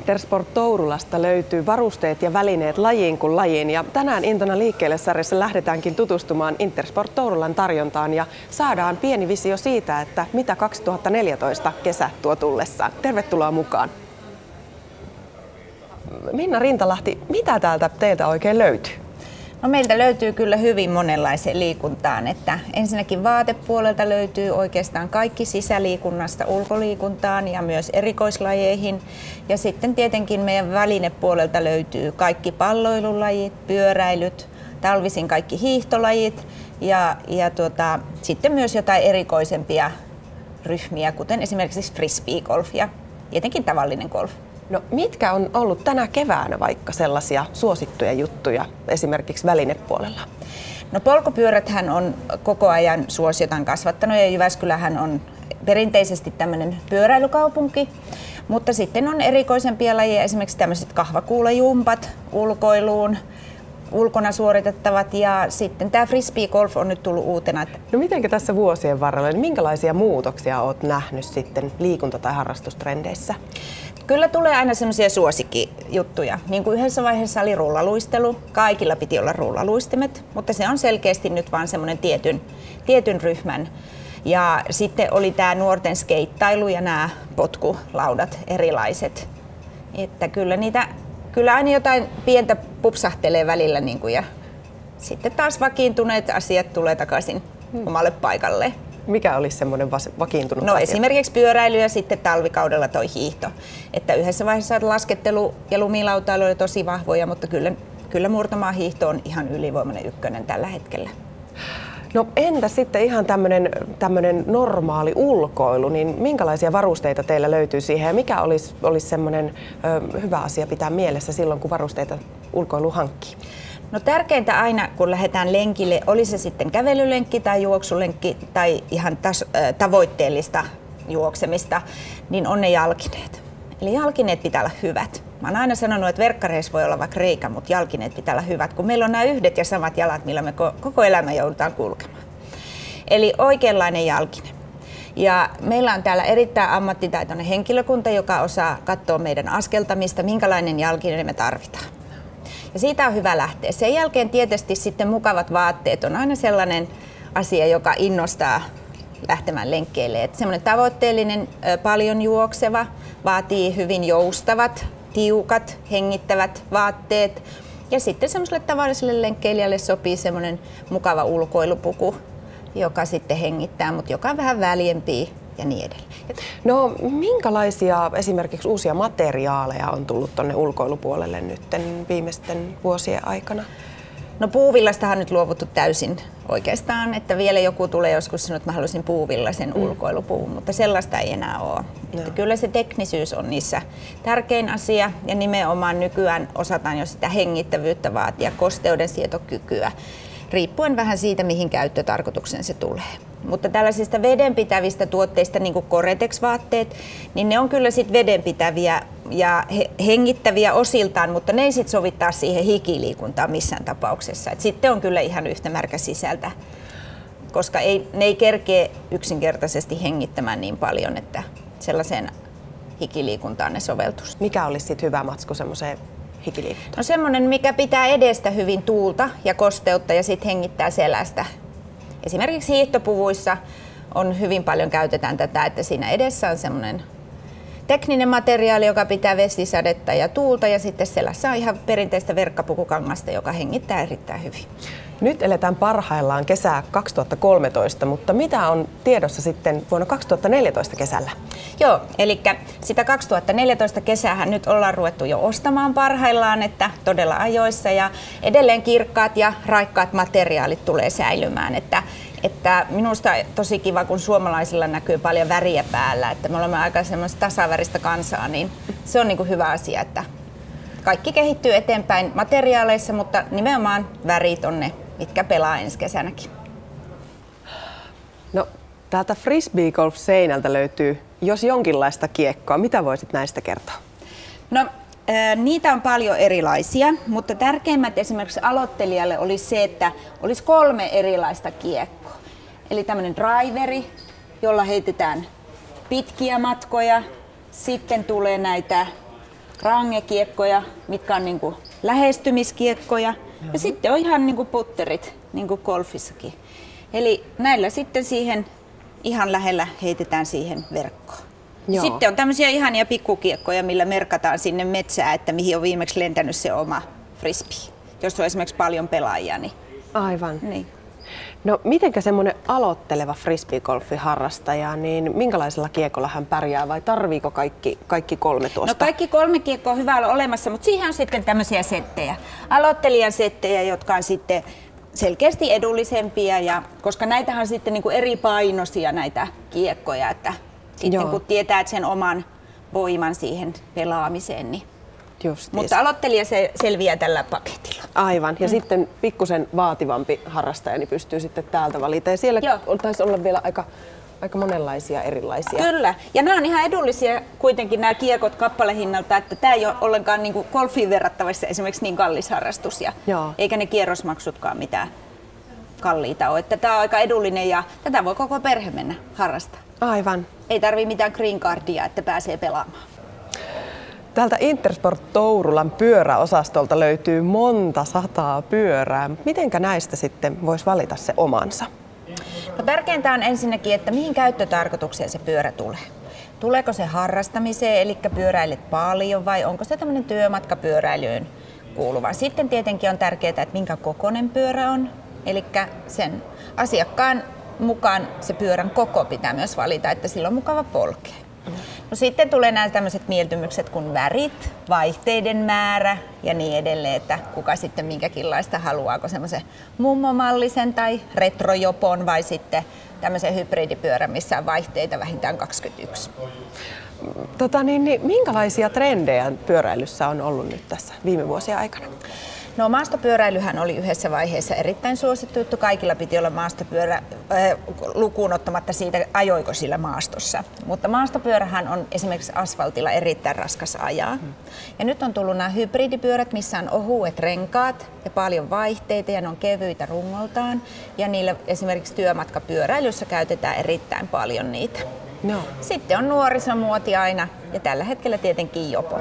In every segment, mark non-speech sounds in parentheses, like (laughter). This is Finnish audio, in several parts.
Intersport Tourulasta löytyy varusteet ja välineet lajiin kuin lajiin ja tänään Intona liikkeelle sarjassa lähdetäänkin tutustumaan Intersport Tourulan tarjontaan ja saadaan pieni visio siitä, että mitä 2014 kesä tuo tullessaan. Tervetuloa mukaan. Minna Rintalahti, mitä täältä teiltä oikein löytyy? No meiltä löytyy kyllä hyvin monenlaiseen liikuntaan. Että ensinnäkin vaatepuolelta löytyy oikeastaan kaikki sisäliikunnasta ulkoliikuntaan ja myös erikoislajeihin. Ja sitten tietenkin meidän välinepuolelta löytyy kaikki palloilulajit, pyöräilyt, talvisin kaikki hiihtolajit ja, ja tuota, sitten myös jotain erikoisempia ryhmiä, kuten esimerkiksi frisbee-golf ja tietenkin tavallinen golf. No mitkä on ollut tänä keväänä vaikka sellaisia suosittuja juttuja esimerkiksi välinepuolella? No polkupyöräthän on koko ajan suosiotaan kasvattanut ja Jyväskylähän on perinteisesti tämmöinen pyöräilykaupunki, mutta sitten on erikoisempia lajeja, esimerkiksi tämmöiset kahvakuulajumpat ulkoiluun, ulkona suoritettavat ja sitten tämä frisbee golf on nyt tullut uutena. No miten tässä vuosien varrella, niin minkälaisia muutoksia olet nähnyt sitten liikunta- tai harrastustrendeissä? Kyllä tulee aina semmoisia suosikkijuttuja. Niin kuin yhdessä vaiheessa oli rullaluistelu. Kaikilla piti olla rullaluistimet, mutta se on selkeästi nyt vaan semmoinen tietyn, tietyn ryhmän. Ja sitten oli tämä nuorten skeittailu ja nämä potkulaudat erilaiset. Että kyllä niitä, kyllä aina jotain pientä pupsahtelee välillä niin kuin, ja sitten taas vakiintuneet asiat tulee takaisin hmm. omalle paikalle. Mikä olisi semmoinen vakiintunut No asia? esimerkiksi pyöräily ja sitten talvikaudella toi hiihto. Että yhdessä vaiheessa laskettelu ja lumilautailu oli tosi vahvoja, mutta kyllä, kyllä murtamaa hiihto on ihan ylivoimainen ykkönen tällä hetkellä. No entä sitten ihan tämmöinen normaali ulkoilu, niin minkälaisia varusteita teillä löytyy siihen ja mikä olisi, olisi semmoinen hyvä asia pitää mielessä silloin, kun varusteita ulkoilu hankkii? No tärkeintä aina, kun lähdetään lenkille, oli se sitten kävelylenkki tai juoksulenkki tai ihan tas, äh, tavoitteellista juoksemista, niin on ne jalkineet. Eli jalkineet pitää olla hyvät. Mä oon aina sanonut, että verkkareissa voi olla vaikka reikä, mutta jalkineet pitää olla hyvät, kun meillä on nämä yhdet ja samat jalat, millä me koko elämä joudutaan kulkemaan. Eli oikeanlainen jalkine. Ja meillä on täällä erittäin ammattitaitoinen henkilökunta, joka osaa katsoa meidän askeltamista, minkälainen jalkine me tarvitaan. Ja siitä on hyvä lähteä. Sen jälkeen tietysti sitten mukavat vaatteet on aina sellainen asia, joka innostaa lähtemään lenkkeelle. Että semmoinen tavoitteellinen, paljon juokseva, vaatii hyvin joustavat, tiukat, hengittävät vaatteet. Ja sitten semmoiselle tavalliselle lenkkeilijälle sopii semmoinen mukava ulkoilupuku, joka sitten hengittää, mutta joka on vähän väljempi ja niin edelleen. No minkälaisia esimerkiksi uusia materiaaleja on tullut tuonne ulkoilupuolelle nyt viimeisten vuosien aikana? No puuvillastahan on nyt luovuttu täysin oikeastaan, että vielä joku tulee joskus sanoa, että mä haluaisin puuvillaisen mm. ulkoilupuun, mutta sellaista ei enää ole. Että kyllä se teknisyys on niissä tärkein asia ja nimenomaan nykyään osataan jo sitä hengittävyyttä vaatia, kosteuden sietokykyä, riippuen vähän siitä, mihin käyttötarkoituksen se tulee. Mutta tällaisista vedenpitävistä tuotteista, niin kuin Coretex-vaatteet, niin ne on kyllä sit vedenpitäviä ja hengittäviä osiltaan, mutta ne ei sit sovittaa siihen hikiliikuntaan missään tapauksessa. Et sitten on kyllä ihan yhtä märkä sisältä, koska ei, ne ei kerkee yksinkertaisesti hengittämään niin paljon, että sellaiseen hikiliikuntaan ne soveltuisi. Mikä olisi sitten hyvä matsku semmoiseen hikiliikuntaan? No semmoinen, mikä pitää edestä hyvin tuulta ja kosteutta ja sitten hengittää selästä Esimerkiksi hiihtopuvuissa on hyvin paljon käytetään tätä, että siinä edessä on semmoinen tekninen materiaali, joka pitää vesisadetta ja tuulta ja sitten selässä on ihan perinteistä verkkapukukangasta, joka hengittää erittäin hyvin. Nyt eletään parhaillaan kesää 2013, mutta mitä on tiedossa sitten vuonna 2014 kesällä? Joo, eli sitä 2014 kesähän nyt ollaan ruvettu jo ostamaan parhaillaan, että todella ajoissa ja edelleen kirkkaat ja raikkaat materiaalit tulee säilymään, että että minusta tosi kiva, kun suomalaisilla näkyy paljon väriä päällä, että me olemme aika semmoista tasaväristä kansaa, niin se on niin hyvä asia, että kaikki kehittyy eteenpäin materiaaleissa, mutta nimenomaan värit on ne, mitkä pelaa ensi kesänäkin. No, täältä frisbee golf seinältä löytyy jos jonkinlaista kiekkoa. Mitä voisit näistä kertoa? No, Niitä on paljon erilaisia, mutta tärkeimmät esimerkiksi aloittelijalle olisi se, että olisi kolme erilaista kiekkoa. Eli tämmöinen driveri, jolla heitetään pitkiä matkoja. Sitten tulee näitä krangekiekkoja, mitkä on niin kuin lähestymiskiekkoja. Ja sitten on ihan niin kuin putterit, niin kuin golfissakin. Eli näillä sitten siihen ihan lähellä heitetään siihen verkkoon. Joo. Sitten on tämmöisiä ihania pikkukiekkoja, millä merkataan sinne metsään, että mihin on viimeksi lentänyt se oma frisbee. Jos on esimerkiksi paljon pelaajia, niin... Aivan. Niin. No mitenkä semmoinen aloitteleva frisbeegolfi-harrastaja, niin minkälaisella kiekolla hän pärjää vai tarviiko kaikki, kaikki kolme tuosta? No kaikki kolme kiekkoa on hyvä olla olemassa, mutta siihen on sitten tämmöisiä settejä. Aloittelijan settejä, jotka on sitten selkeästi edullisempia, ja, koska näitähän on sitten niin kuin eri painoisia näitä kiekkoja, että sitten Joo. kun tietää sen oman voiman siihen pelaamiseen, niin Justiis. Mutta aloittelija se selviää tällä paketilla. Aivan. Ja mm. sitten pikkusen vaativampi harrastaja niin pystyy sitten täältä valita. Ja siellä Joo. taisi olla vielä aika, aika monenlaisia erilaisia. Kyllä. Ja nämä on ihan edullisia kuitenkin nämä kiekot kappalehinnalta, että tämä ei ole ollenkaan niin golfiin verrattavissa esimerkiksi niin kallis harrastus. Ja Joo. Eikä ne kierrosmaksutkaan mitään kalliita ole. Että tämä on aika edullinen ja tätä voi koko perhe mennä harrastaa. Aivan. Ei tarvi mitään green cardia, että pääsee pelaamaan. Täältä Intersport Tourulan pyöräosastolta löytyy monta sataa pyörää. Mitenkä näistä sitten voisi valita se omansa? No tärkeintä on ensinnäkin, että mihin käyttötarkoitukseen se pyörä tulee. Tuleeko se harrastamiseen, eli pyöräilet paljon, vai onko se tämmöinen työmatkapyöräilyyn kuuluva? Sitten tietenkin on tärkeää, että minkä kokoinen pyörä on, eli sen asiakkaan mukaan se pyörän koko pitää myös valita, että sillä on mukava polkea. No sitten tulee nämä tämmöiset mieltymykset kuin värit, vaihteiden määrä ja niin edelleen, että kuka sitten minkäkinlaista haluaako semmoisen mummomallisen tai retrojopon vai sitten tämmöisen hybridipyörän, missä on vaihteita vähintään 21. Tota niin, niin, minkälaisia trendejä pyöräilyssä on ollut nyt tässä viime vuosien aikana? No maastopyöräilyhän oli yhdessä vaiheessa erittäin suosittu juttu. Kaikilla piti olla maastopyörä äh, lukuun ottamatta siitä, ajoiko sillä maastossa. Mutta maastopyörähän on esimerkiksi asfaltilla erittäin raskas ajaa. Hmm. Ja nyt on tullut nämä hybridipyörät, missä on ohuet renkaat ja paljon vaihteita ja ne on kevyitä rungoltaan. Ja niillä esimerkiksi työmatkapyöräilyssä käytetään erittäin paljon niitä. No. Sitten on nuorisomuoti aina ja tällä hetkellä tietenkin jopo.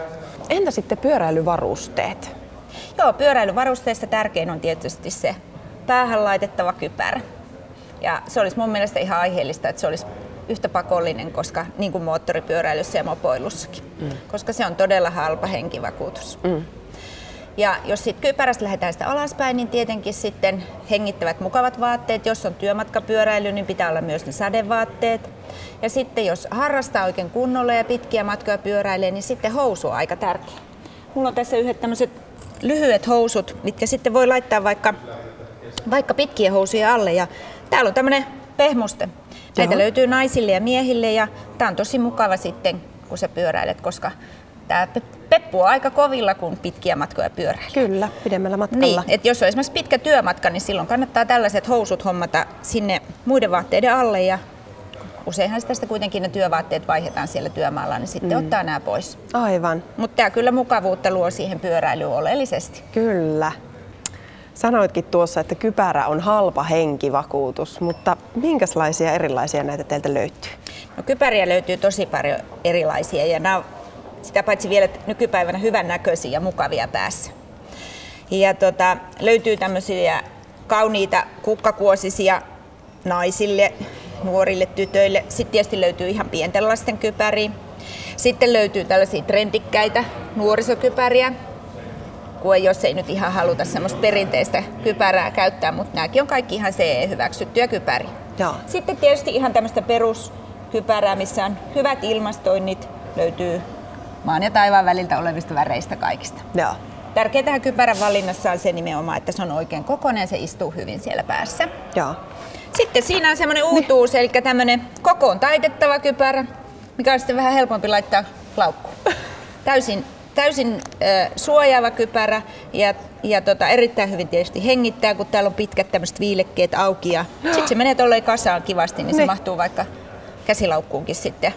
Entä sitten pyöräilyvarusteet? Joo, pyöräilyvarusteista tärkein on tietysti se päähän laitettava kypärä. Ja se olisi mun mielestä ihan aiheellista, että se olisi yhtä pakollinen, koska niin kuin moottoripyöräilyssä ja mopoilussakin, mm. koska se on todella halpa henkivakuutus. Mm. Ja jos sitten kypärästä lähdetään sitä alaspäin, niin tietenkin sitten hengittävät mukavat vaatteet. Jos on työmatkapyöräily, niin pitää olla myös ne sadevaatteet. Ja sitten jos harrastaa oikein kunnolla ja pitkiä matkoja pyöräilee, niin sitten housu on aika tärkeä. Mulla on tässä yhdet tämmöiset lyhyet housut, mitkä sitten voi laittaa vaikka, vaikka pitkien housujen alle. Ja täällä on tämmöinen pehmuste. Näitä Joo. löytyy naisille ja miehille ja tämä on tosi mukava sitten, kun sä pyöräilet, koska tämä peppu on aika kovilla, kun pitkiä matkoja pyöräilee. Kyllä, pidemmällä matkalla. Niin, että jos on esimerkiksi pitkä työmatka, niin silloin kannattaa tällaiset housut hommata sinne muiden vaatteiden alle ja useinhan tästä kuitenkin ne työvaatteet vaihdetaan siellä työmaalla, niin sitten mm. ottaa nämä pois. Aivan. Mutta tämä kyllä mukavuutta luo siihen pyöräilyyn oleellisesti. Kyllä. Sanoitkin tuossa, että kypärä on halpa henkivakuutus, mutta minkälaisia erilaisia näitä teiltä löytyy? No, kypäriä löytyy tosi paljon erilaisia ja nämä on sitä paitsi vielä nykypäivänä hyvän näköisiä ja mukavia päässä. Ja tota, löytyy tämmöisiä kauniita kukkakuosisia naisille, nuorille tytöille. Sitten tietysti löytyy ihan pienten lasten kypäriä. Sitten löytyy tällaisia trendikkäitä nuorisokypäriä, kun ei, jos ei nyt ihan haluta semmoista perinteistä kypärää käyttää, mutta nämäkin on kaikki ihan CE-hyväksyttyjä kypäriä. Joo. Sitten tietysti ihan tämmöistä peruskypärää, missä on hyvät ilmastoinnit, löytyy maan ja taivaan väliltä olevista väreistä kaikista. Joo. Tärkeää tähän kypärän valinnassa on se nimenomaan, että se on oikein kokoinen ja se istuu hyvin siellä päässä. Joo. Sitten siinä on semmoinen uutuus, niin. eli tämmöinen kokoon taitettava kypärä, mikä on sitten vähän helpompi laittaa laukkuun. Täysin, täysin äh, suojaava kypärä ja, ja tota, erittäin hyvin tietysti hengittää, kun täällä on pitkät tämmöiset viilekkeet auki. Ja (gasps) sitten se menee tolleen kasaan kivasti, niin se niin. mahtuu vaikka käsilaukkuunkin sitten.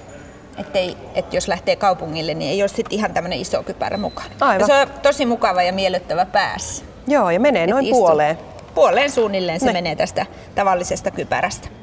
Että jos lähtee kaupungille, niin ei ole sitten ihan tämmöinen iso kypärä mukana. Aivan. Ja se on tosi mukava ja miellyttävä päässä. Joo, ja menee noin puoleen puoleen suunnilleen se ne. menee tästä tavallisesta kypärästä.